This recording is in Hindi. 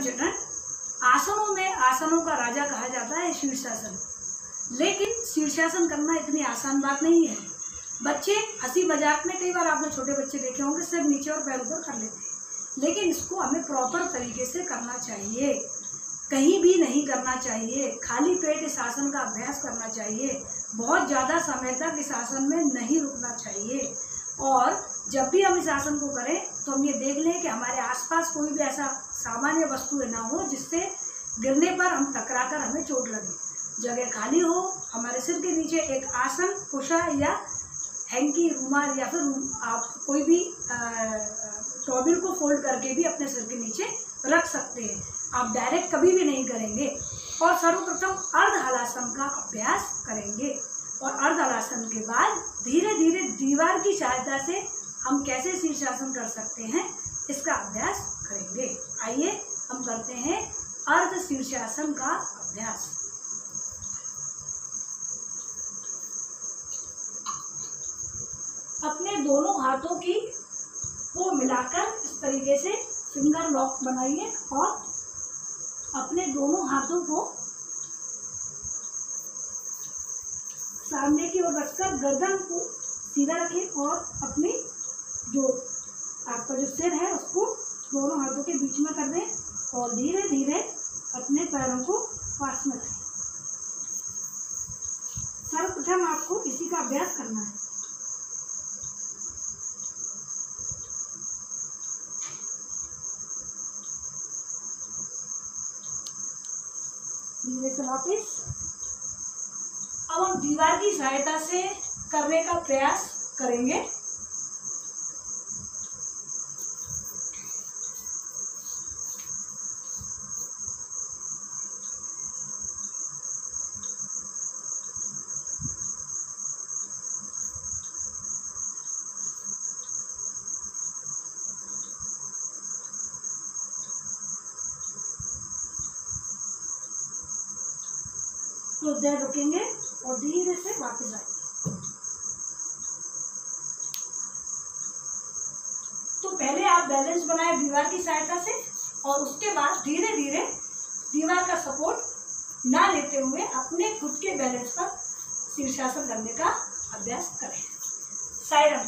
चिल्ड्रन आसनों में आसनों का राजा कहा जाता है शीर्षासन। लेकिन शीर्षासन करना इतनी आसान बात नहीं है। बच्चे हँसी मज़ाक में कई बार आपने छोटे बच्चे देखे होंगे सिर्फ़ नीचे और पैर ऊपर कर लेते हैं। लेकिन इसको हमें प्रॉपर तरीके से करना चाहिए। कहीं भी नहीं करना चाहिए। खाली पेट इस आसन का अभ्यास करना चाहिए। बहुत ज़्यादा समय तक इस आसन में नहीं रुकना चाहिए। और जब भी हम इस आसन को करें तो हम ये देख लें कि हमारे आसपास कोई भी ऐसा सामान्य वस्तु ना हो, जिससे गिरने पर हम टकरा कर हमें चोट लगे। जगह खाली हो, हमारे सिर के नीचे एक आसन, कुशा या हैंकी, रुमाल या फिर आप कोई भी टॉबिल को फोल्ड करके भी अपने सिर के नीचे रख सकते हैं। आप डायरेक्ट कभी भी नहीं करेंगे और सर्वप्रथम अर्ध हलासन का अभ्यास करेंगे। और अर्ध के बाद धीरे धीरे दीवार की सहायता से हम कैसे शीर्षासन कर सकते हैं, इसका अभ्यास करेंगे। आइए हम करते हैं अर्ध शीर्षासन का अभ्यास। अपने दोनों हाथों की को मिलाकर इस तरीके से फिंगर लॉक बनाइए और अपने दोनों हाथों को सामने की ओर रखकर गर्दन को सीधा रखें और अपनी जो आपका जो सिर है, उसको दोनों हाथों के बीच में कर दें और धीरे धीरे अपने पैरों को पास में रखें। सर्वप्रथम आपको इसी का अभ्यास करना है। धीरे से वापिस अब हम दीवार की सहायता से करने का प्रयास करेंगे। तो रुकेंगे और धीरे से वापस आएँगे। तो पहले आप बैलेंस बनाए दीवार की सहायता से और उसके बाद धीरे धीरे दीवार का सपोर्ट ना लेते हुए अपने खुद के बैलेंस पर शीर्षासन करने का अभ्यास करें। सायरम